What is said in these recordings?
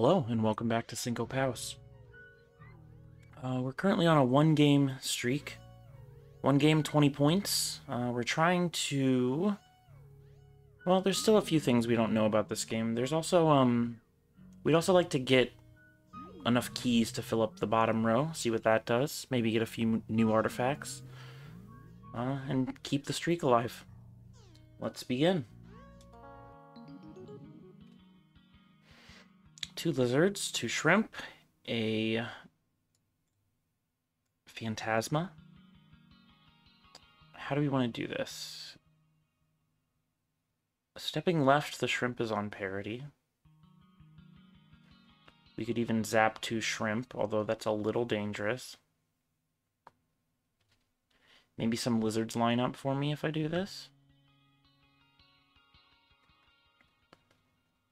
Hello, and welcome back to Cinco Paus. Uh, we're currently on a one game streak. One game, 20 points. Uh, we're trying to. Well, there's still a few things we don't know about this game. There's also, um. We'd also like to get enough keys to fill up the bottom row, see what that does. Maybe get a few new artifacts. Uh, and keep the streak alive. Let's begin. Two lizards, two shrimp, a phantasma. How do we want to do this? Stepping left, the shrimp is on parity. We could even zap two shrimp, although that's a little dangerous. Maybe some lizards line up for me if I do this.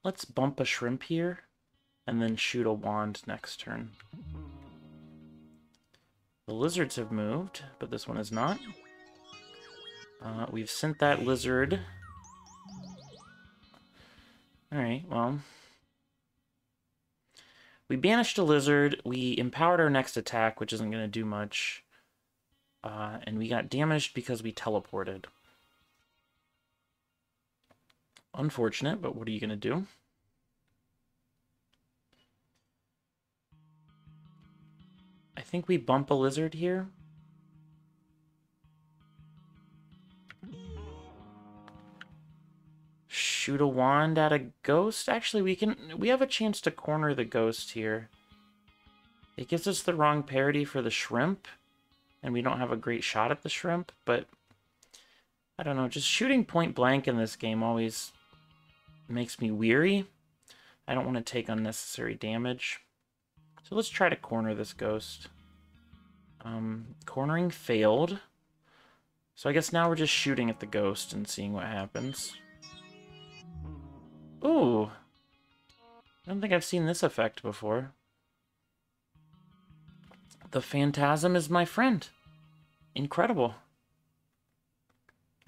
Let's bump a shrimp here and then shoot a wand next turn. The lizards have moved, but this one is not. Uh, we've sent that lizard. Alright, well. We banished a lizard, we empowered our next attack, which isn't going to do much. Uh, and we got damaged because we teleported. Unfortunate, but what are you going to do? Think we bump a lizard here. Shoot a wand at a ghost? Actually, we can we have a chance to corner the ghost here. It gives us the wrong parity for the shrimp, and we don't have a great shot at the shrimp, but I don't know, just shooting point blank in this game always makes me weary. I don't want to take unnecessary damage. So let's try to corner this ghost. Um, cornering failed. So I guess now we're just shooting at the ghost and seeing what happens. Ooh. I don't think I've seen this effect before. The Phantasm is my friend. Incredible.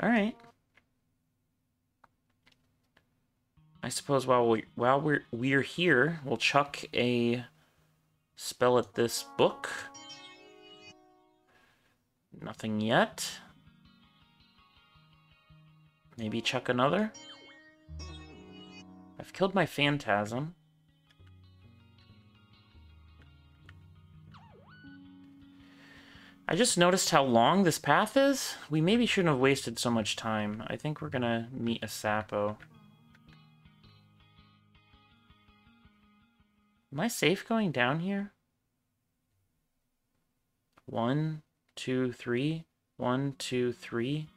Alright. I suppose while we while we're we're here, we'll chuck a spell at this book. Nothing yet. Maybe chuck another? I've killed my Phantasm. I just noticed how long this path is. We maybe shouldn't have wasted so much time. I think we're gonna meet a Sapo. Am I safe going down here? One, two, three. One, two, three.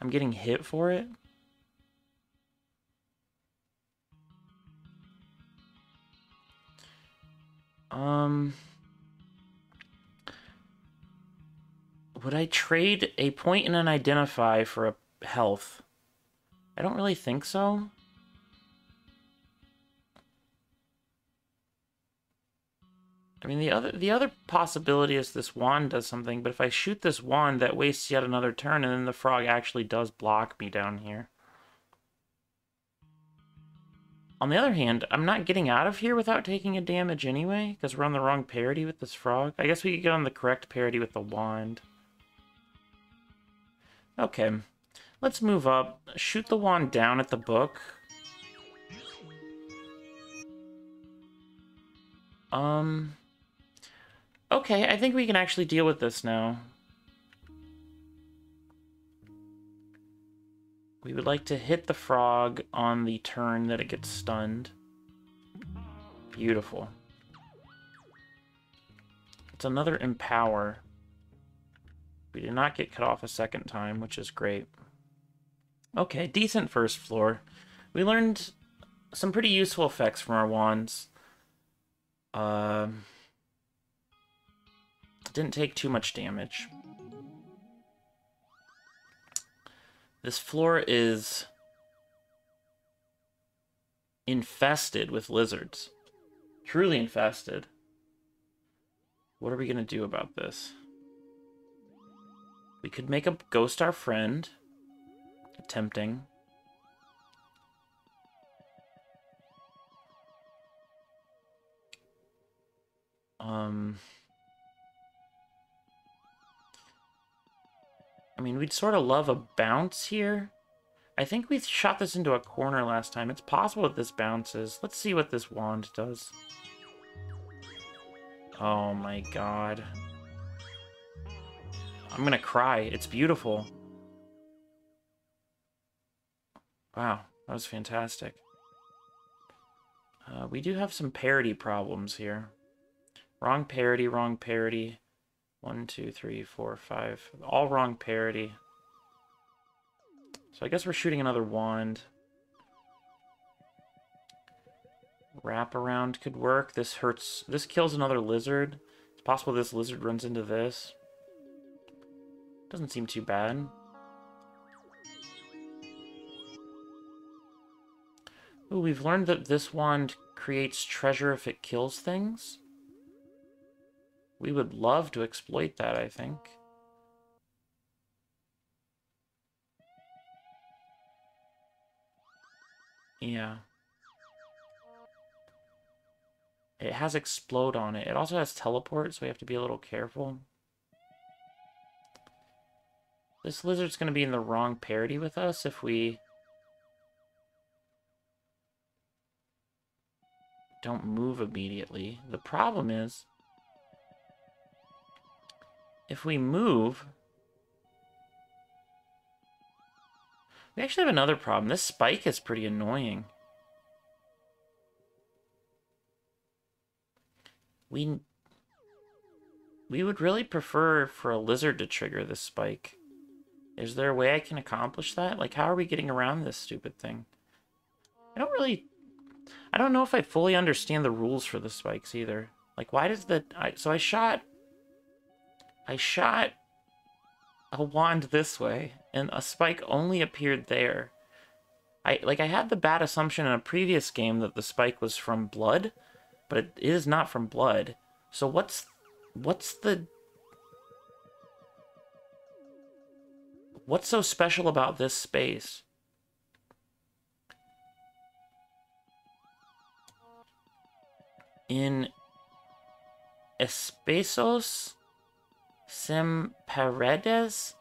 I'm getting hit for it. Um... Would I trade a point and an identify for a health? I don't really think so. I mean, the other the other possibility is this wand does something, but if I shoot this wand, that wastes yet another turn, and then the frog actually does block me down here. On the other hand, I'm not getting out of here without taking a damage anyway, because we're on the wrong parity with this frog. I guess we could get on the correct parity with the wand. Okay, let's move up. Shoot the wand down at the book. Um... Okay, I think we can actually deal with this now. We would like to hit the frog on the turn that it gets stunned. Beautiful. It's another Empower. We did not get cut off a second time, which is great. Okay, decent first floor. We learned some pretty useful effects from our wands. Um... Didn't take too much damage. This floor is infested with lizards. Truly infested. What are we going to do about this? We could make a ghost our friend. Tempting. Mean, we'd sort of love a bounce here. I think we shot this into a corner last time. It's possible that this bounces. Let's see what this wand does. Oh my god. I'm gonna cry. It's beautiful. Wow, that was fantastic. Uh, we do have some parity problems here. Wrong parity, wrong parity. One, two, three, four, five. All wrong parity. So I guess we're shooting another wand. Wrap around could work. This hurts. This kills another lizard. It's possible this lizard runs into this. Doesn't seem too bad. Ooh, we've learned that this wand creates treasure if it kills things. We would love to exploit that, I think. Yeah. It has explode on it. It also has teleport, so we have to be a little careful. This lizard's going to be in the wrong parity with us if we don't move immediately. The problem is if we move... We actually have another problem. This spike is pretty annoying. We... We would really prefer for a lizard to trigger this spike. Is there a way I can accomplish that? Like, how are we getting around this stupid thing? I don't really... I don't know if I fully understand the rules for the spikes either. Like, why does the... I, so I shot I shot a wand this way, and a spike only appeared there. I like I had the bad assumption in a previous game that the spike was from blood, but it is not from blood. So what's what's the What's so special about this space? In Espesos Sim Paredes?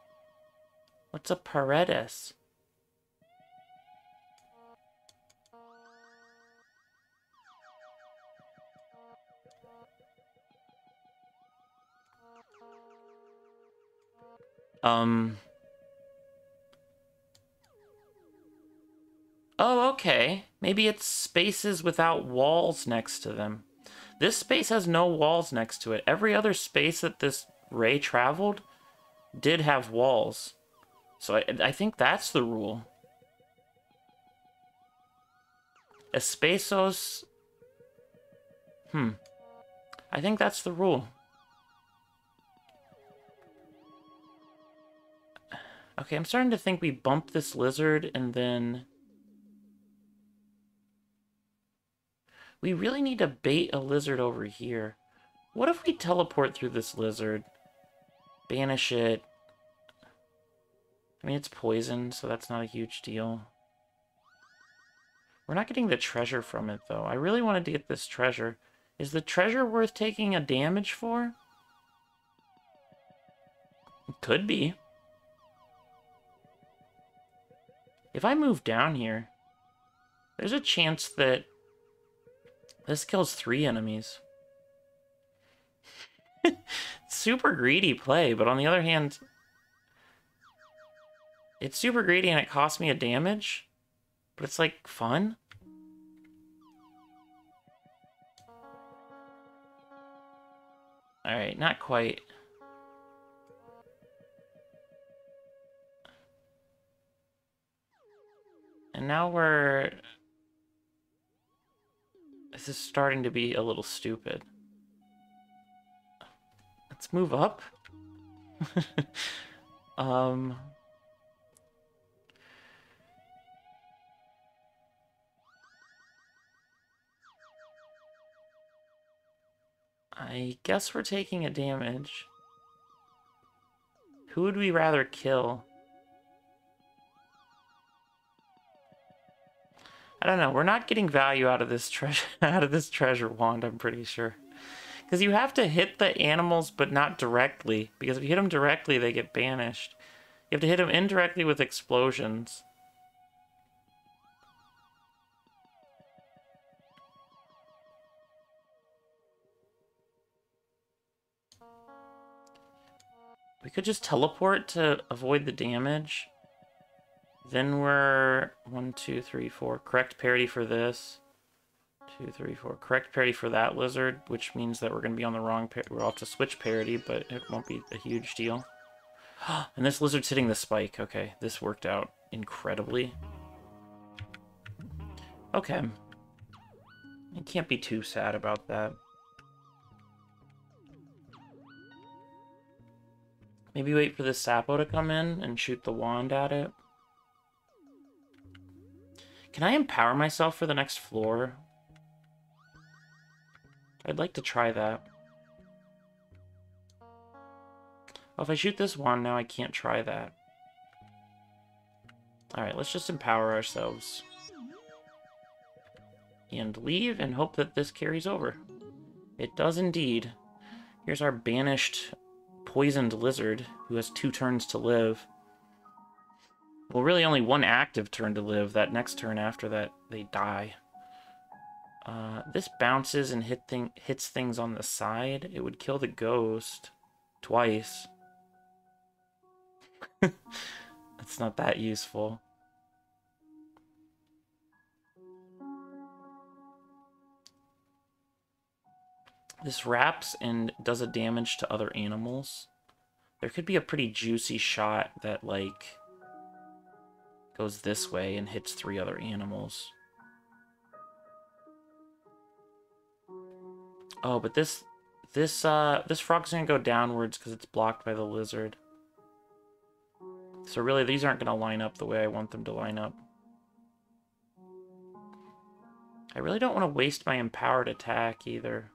What's a Paredes? Um... Oh, okay. Maybe it's spaces without walls next to them. This space has no walls next to it. Every other space that this Ray traveled did have walls. So I, I think that's the rule. Espesos... Hmm. I think that's the rule. Okay, I'm starting to think we bump this lizard and then... We really need to bait a lizard over here. What if we teleport through this lizard? Banish it. I mean, it's poison, so that's not a huge deal. We're not getting the treasure from it, though. I really wanted to get this treasure. Is the treasure worth taking a damage for? It could be. If I move down here, there's a chance that this kills three enemies. super greedy play, but on the other hand, it's super greedy and it costs me a damage, but it's like fun. Alright, not quite. And now we're... This is starting to be a little stupid. Let's move up. um... I guess we're taking a damage. Who would we rather kill? I don't know. We're not getting value out of this treasure out of this treasure wand, I'm pretty sure. Because you have to hit the animals, but not directly. Because if you hit them directly, they get banished. You have to hit them indirectly with explosions. We could just teleport to avoid the damage. Then we're one, two, three, four. Correct parity for this. Two, three, four. Correct parity for that lizard, which means that we're going to be on the wrong parity. We'll have to switch parity, but it won't be a huge deal. and this lizard's hitting the spike. Okay, this worked out incredibly. Okay. I can't be too sad about that. Maybe wait for the Sapo to come in and shoot the wand at it. Can I empower myself for the next floor? I'd like to try that. Well, if I shoot this wand now, I can't try that. Alright, let's just empower ourselves. And leave and hope that this carries over. It does indeed. Here's our banished poisoned lizard who has two turns to live. Well, really only one active turn to live. That next turn after that, they die. Uh, this bounces and hit thing hits things on the side. It would kill the ghost twice. That's not that useful. This wraps and does a damage to other animals. There could be a pretty juicy shot that, like, goes this way and hits three other animals. Oh, but this, this, uh, this frog's gonna go downwards because it's blocked by the lizard. So really, these aren't gonna line up the way I want them to line up. I really don't want to waste my empowered attack either.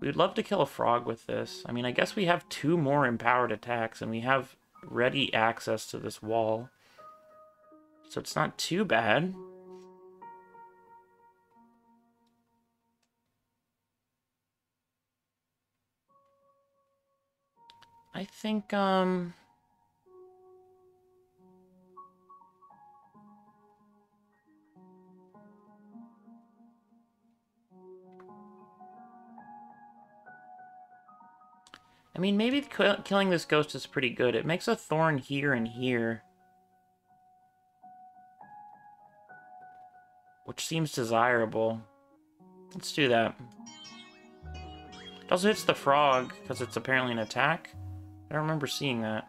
We'd love to kill a frog with this. I mean, I guess we have two more empowered attacks, and we have ready access to this wall. So it's not too bad. I think, um... I mean, maybe killing this ghost is pretty good. It makes a thorn here and here. Which seems desirable. Let's do that. It also hits the frog, because it's apparently an attack. I don't remember seeing that.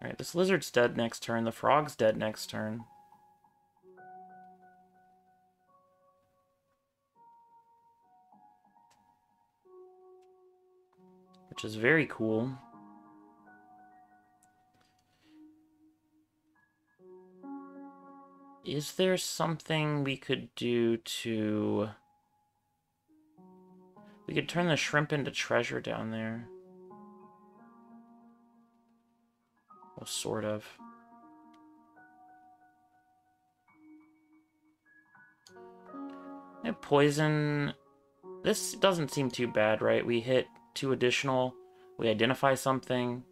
Alright, this lizard's dead next turn. The frog's dead next turn. which is very cool. Is there something we could do to... We could turn the shrimp into treasure down there. Well, sort of. poison... This doesn't seem too bad, right? We hit two additional. We identify something.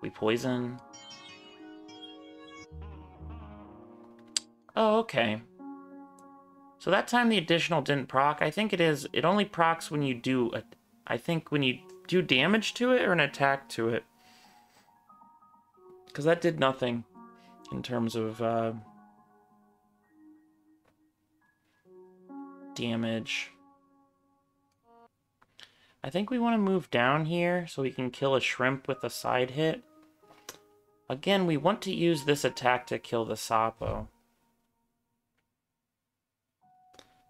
We poison. Oh, okay. So that time the additional didn't proc. I think it is. It only procs when you do. A, I think when you do damage to it or an attack to it. Because that did nothing in terms of uh, damage. I think we want to move down here so we can kill a shrimp with a side hit. Again, we want to use this attack to kill the Sapo.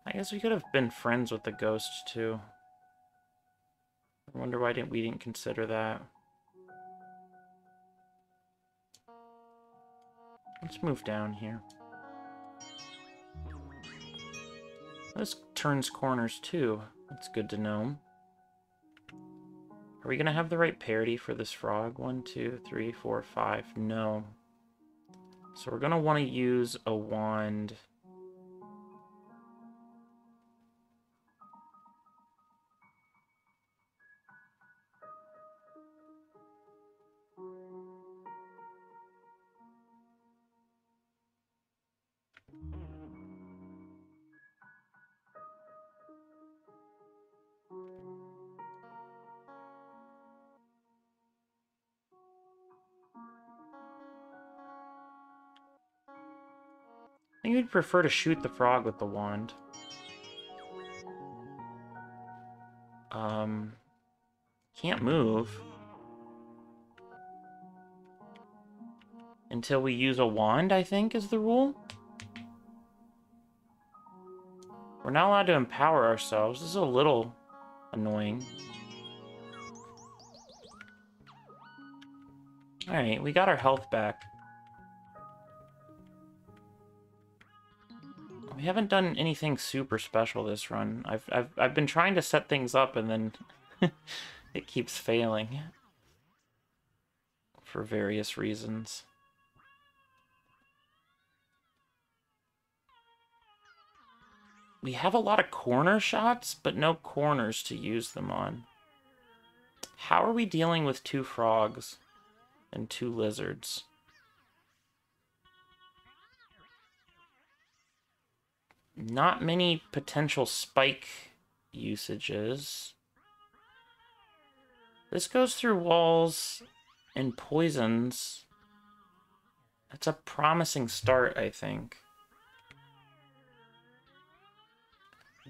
I guess we could have been friends with the ghost, too. I wonder why didn't we didn't consider that. Let's move down here. This turns corners, too. That's good to know. Are we going to have the right parity for this frog? One, two, three, four, five. No. So we're going to want to use a wand. Prefer to shoot the frog with the wand. Um, can't move. Until we use a wand, I think, is the rule. We're not allowed to empower ourselves. This is a little annoying. Alright, we got our health back. We haven't done anything super special this run. I've I've I've been trying to set things up and then it keeps failing for various reasons. We have a lot of corner shots, but no corners to use them on. How are we dealing with two frogs and two lizards? Not many potential spike usages. This goes through walls and poisons. That's a promising start, I think.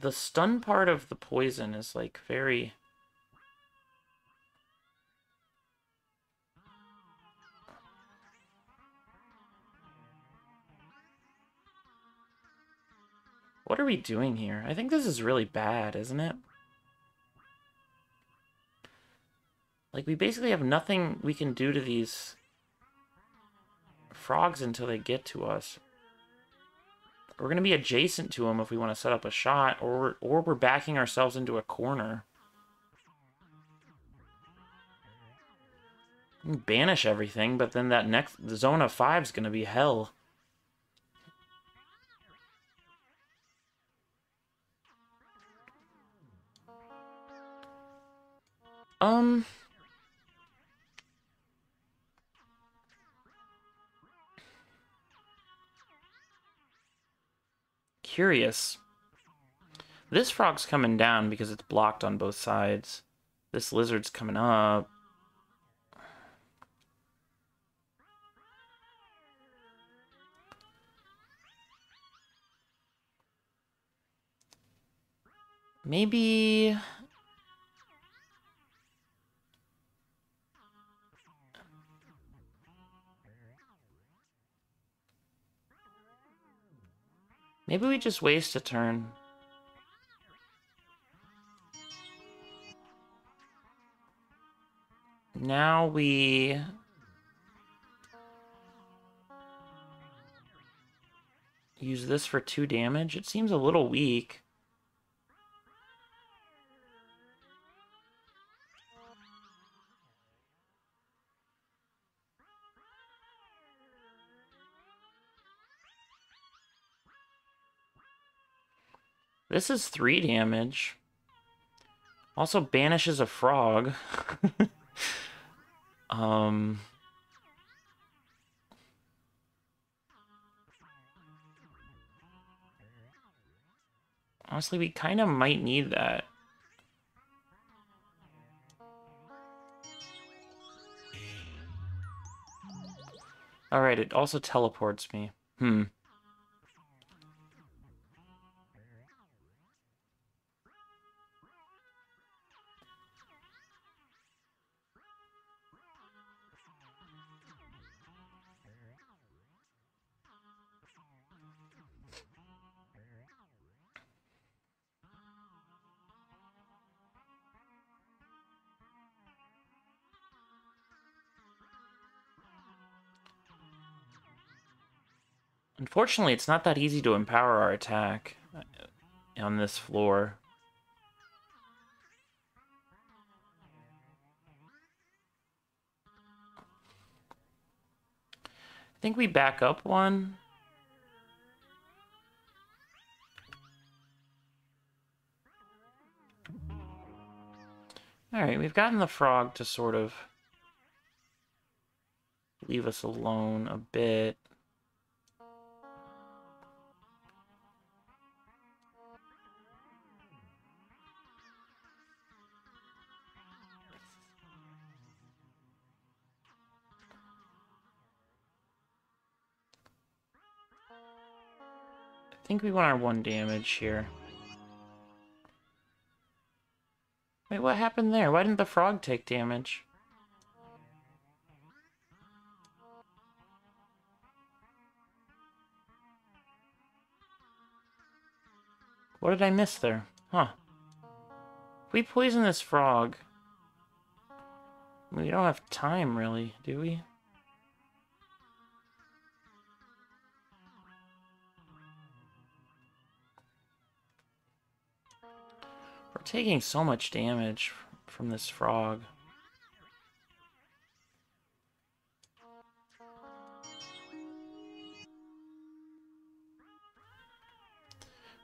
The stun part of the poison is like very... What are we doing here? I think this is really bad, isn't it? Like, we basically have nothing we can do to these frogs until they get to us. We're going to be adjacent to them if we want to set up a shot, or, or we're backing ourselves into a corner. Banish everything, but then that next the zone of five is going to be hell. Um... Curious. This frog's coming down because it's blocked on both sides. This lizard's coming up. Maybe... Maybe we just waste a turn. Now we... Use this for two damage. It seems a little weak. This is three damage. Also banishes a frog. um... Honestly, we kind of might need that. Alright, it also teleports me. Hmm. Unfortunately, it's not that easy to empower our attack uh, on this floor. I think we back up one. Alright, we've gotten the frog to sort of leave us alone a bit. Think we want our one damage here. Wait, what happened there? Why didn't the frog take damage? What did I miss there? Huh. If we poison this frog... We don't have time, really, do we? Taking so much damage from this frog.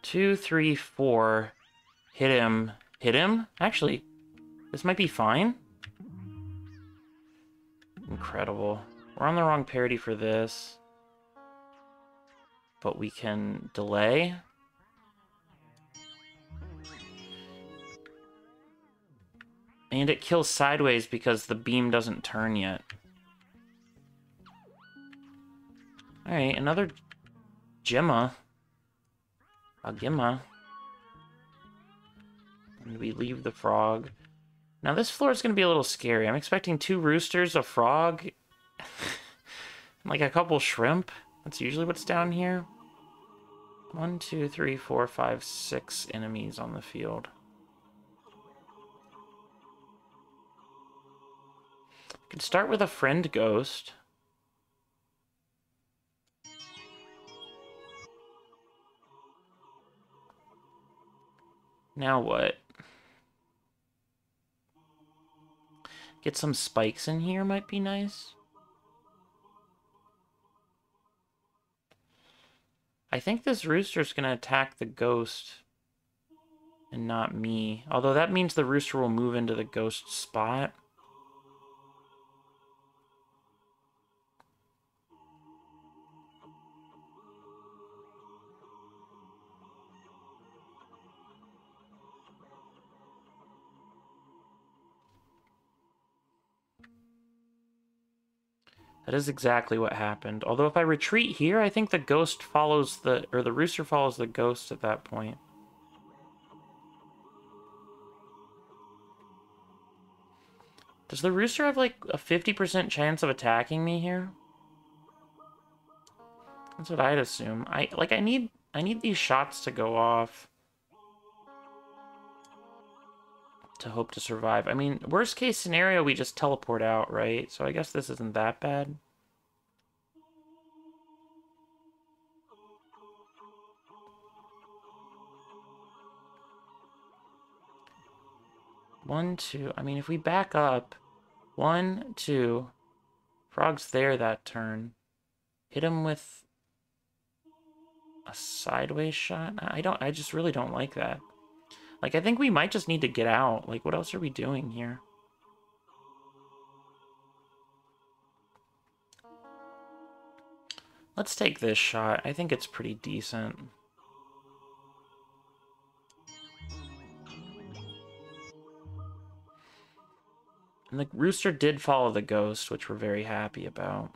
Two, three, four. Hit him. Hit him? Actually, this might be fine. Incredible. We're on the wrong parity for this. But we can delay. And it kills sideways because the beam doesn't turn yet. Alright, another Gemma. A Gemma. And we leave the frog. Now this floor is going to be a little scary. I'm expecting two roosters, a frog, like a couple shrimp. That's usually what's down here. One, two, three, four, five, six enemies on the field. Could start with a friend ghost. Now what? Get some spikes in here might be nice. I think this rooster's gonna attack the ghost and not me. Although that means the rooster will move into the ghost spot. That is exactly what happened. Although if I retreat here, I think the ghost follows the... Or the rooster follows the ghost at that point. Does the rooster have like a 50% chance of attacking me here? That's what I'd assume. I like I need I need these shots to go off to hope to survive. I mean, worst case scenario, we just teleport out, right? So I guess this isn't that bad. One, two. I mean, if we back up, one, two. Frog's there that turn. Hit him with a sideways shot. I don't. I just really don't like that. Like, I think we might just need to get out. Like, what else are we doing here? Let's take this shot. I think it's pretty decent. And the rooster did follow the ghost, which we're very happy about.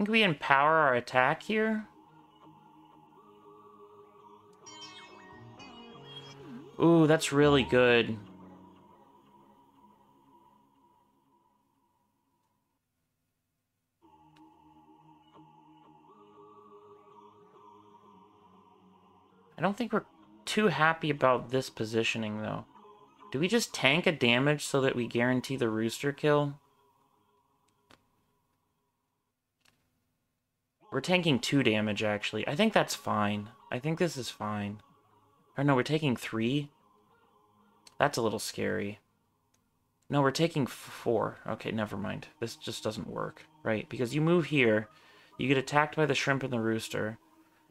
Think we empower our attack here. Ooh, that's really good. I don't think we're too happy about this positioning, though. Do we just tank a damage so that we guarantee the rooster kill? We're tanking two damage, actually. I think that's fine. I think this is fine. Or no, we're taking three? That's a little scary. No, we're taking four. Okay, never mind. This just doesn't work, right? Because you move here, you get attacked by the shrimp and the rooster.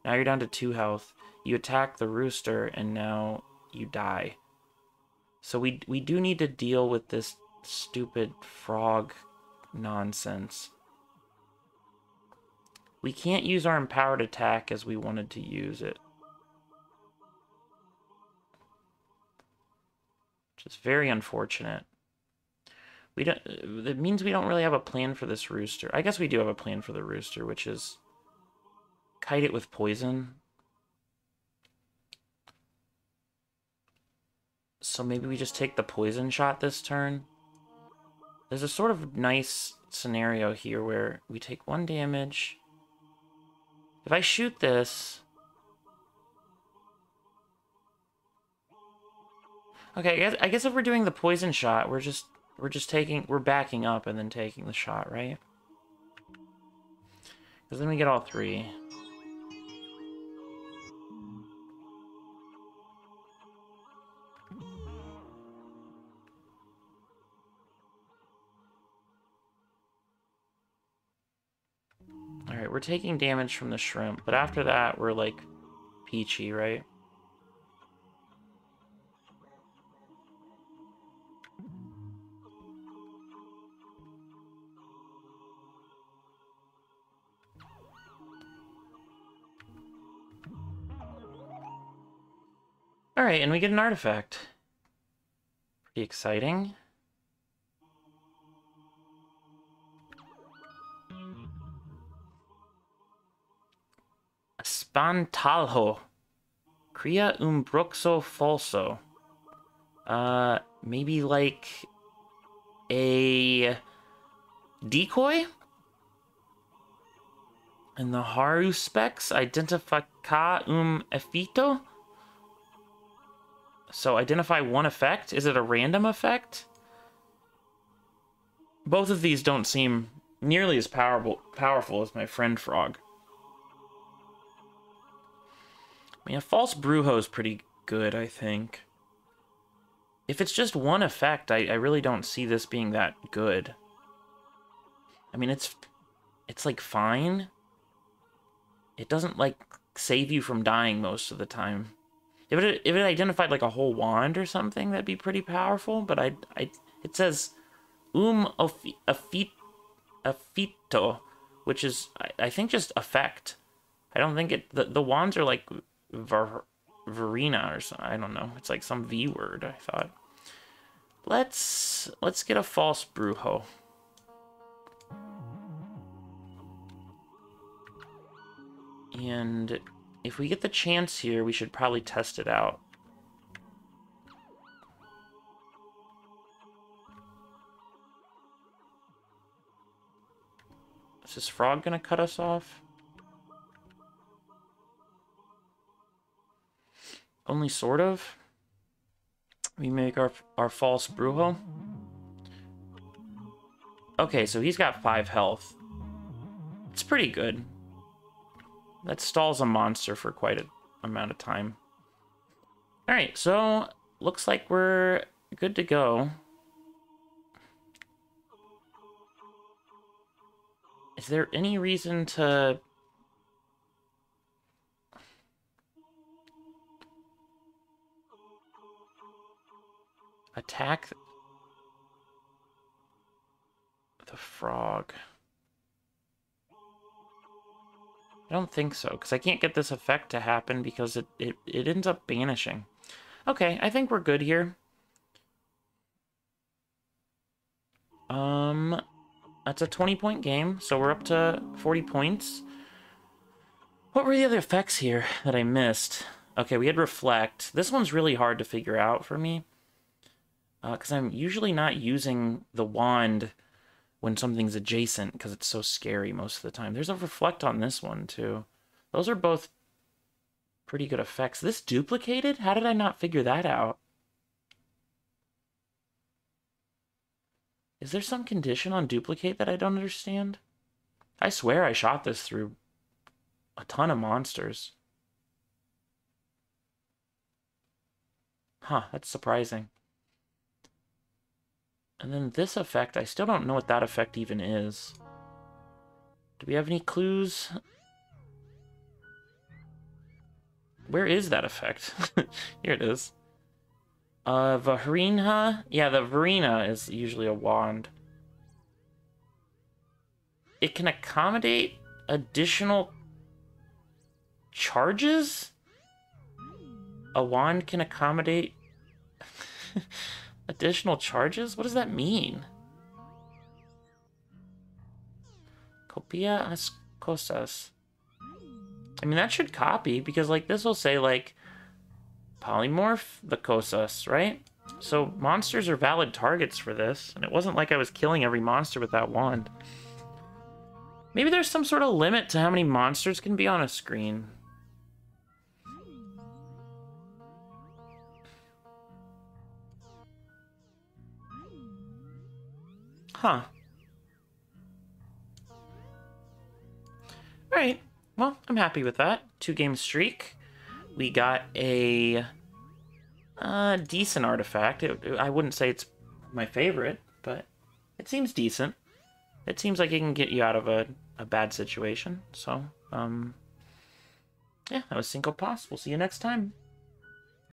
Now you're down to two health. You attack the rooster, and now you die. So we, we do need to deal with this stupid frog nonsense. We can't use our empowered attack as we wanted to use it. which is very unfortunate. We don't. It means we don't really have a plan for this rooster. I guess we do have a plan for the rooster, which is kite it with poison. So maybe we just take the poison shot this turn. There's a sort of nice scenario here where we take one damage. If I shoot this... Okay, I guess, I guess if we're doing the poison shot, we're just we're just taking we're backing up and then taking the shot, right? Because then we get all three. We're taking damage from the shrimp, but after that, we're like peachy, right? Alright, and we get an artifact. Pretty exciting. Spantalho. Cria un bruxo falso. Uh, maybe like a decoy? And the Haru specs identify um effito? So identify one effect? Is it a random effect? Both of these don't seem nearly as powerful powerful as my friend frog. Mean, a false Brujo is pretty good, I think. If it's just one effect, I, I really don't see this being that good. I mean, it's it's like fine. It doesn't like save you from dying most of the time. If it if it identified like a whole wand or something, that'd be pretty powerful. But I I it says um afito, which is I, I think just effect. I don't think it the, the wands are like Var, Varina or something. I don't know. It's like some V word, I thought. Let's let's get a false Brujo. And if we get the chance here, we should probably test it out. Is this frog gonna cut us off? Only sort of. We make our, our false Brujo. Okay, so he's got 5 health. It's pretty good. That stalls a monster for quite an amount of time. Alright, so looks like we're good to go. Is there any reason to attack the frog. I don't think so, because I can't get this effect to happen because it, it, it ends up banishing. Okay, I think we're good here. Um, that's a 20-point game, so we're up to 40 points. What were the other effects here that I missed? Okay, we had Reflect. This one's really hard to figure out for me because uh, I'm usually not using the wand when something's adjacent because it's so scary most of the time. There's a reflect on this one too. Those are both pretty good effects. This duplicated? How did I not figure that out? Is there some condition on duplicate that I don't understand? I swear I shot this through a ton of monsters. Huh, that's surprising. And then this effect, I still don't know what that effect even is. Do we have any clues? Where is that effect? Here it is. Uh, Varinha? Yeah, the Varinha is usually a wand. It can accommodate additional charges? A wand can accommodate Additional charges? What does that mean? Copia as cosas. I mean, that should copy, because, like, this will say, like, polymorph the cosas, right? So monsters are valid targets for this, and it wasn't like I was killing every monster with that wand. Maybe there's some sort of limit to how many monsters can be on a screen. Huh. Alright, well, I'm happy with that. Two game streak. We got a uh, decent artifact. It, I wouldn't say it's my favorite, but it seems decent. It seems like it can get you out of a, a bad situation. So, um, yeah, that was Cinco Paus. We'll see you next time.